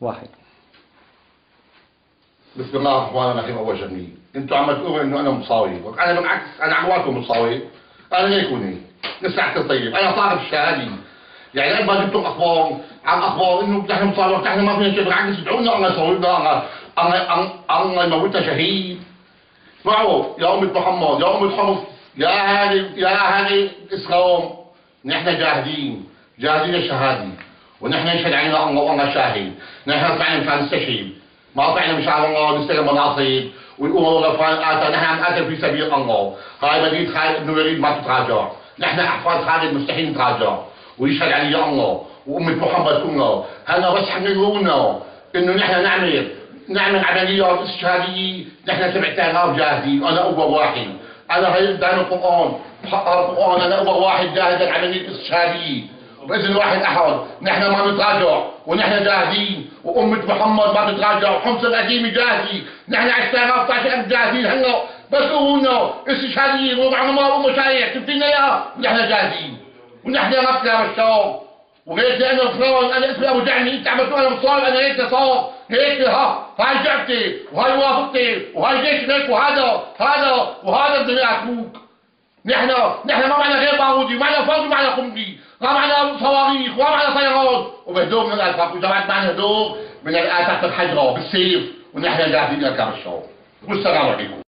واحد. بسم الله الرحمن الرحيم. أول جميل. أنتوا عم تقولوا إنه أنا مصاوي. أنا بالعكس أنا عمواكم مصاوي. أنا هيك هوني نسعة طيب أنا صاحب الشهادي يعني لما جبتم أخبار. عن أخبار إنه نحن مصاوي نحن ما فينا شيء. بالعكس ادعونا الله يصورنا الله الله الله يموتنا شهيد. اسمعوا يا أمة محمد يا أمة حمص يا أهل يا أهل إسلام. نحن جاهدين. جاهدين الشهادة ونحن نشهد علينا الله والله شاهد. نحن طلعنا مشان نستشهد ما طلعنا مشان الله نستلم مناصب ويقول الله فلان آتى نحن عم آتى في سبيل الله. هاي مدينة خالد بن الوليد ما تتراجع. نحن أحفاد خالد مستحيل نتراجع. ويشهد علي الله وأمة محمد كلنا هذا بس حنقولنا إنه نحن نعمل نعمل عمليات استشهادية. نحن 7000 جاهزين أنا أول واحد. أنا هي دان القرآن. بحقق القرآن أنا أول واحد جاهز العملية الاستشهادية بإذن واحد أحد نحن ما نتراجع ونحن جاهزين وأمة محمد ما تتراجع وحمص القديمة جاهزين. نحن 10000 جاهزين. هلا بس قولنا استشهاديين ومعلومات ومشايخ تبتينا إياها ونحن جاهزين. ونحن مكة بالشام وقلت أنا فلان أنا اسمي ابو جعمي أنت عملتوا أنا مصاب أنا هيك صار. هيك ها هاي جعتي وهاي وافقتي وهاي جيش لك وهذا هذا وهذا الدنيا أخوك نحن نحن ما معنا غير بارودي معنا فوز معنا قمدي ما معنا وما معنا طيران وبهدوء من الالفاظ وجمعت معنا هدوء من الآلات تحت الحجرة بالسيف ونحن قاعدين نركب الشوط والسلام عليكم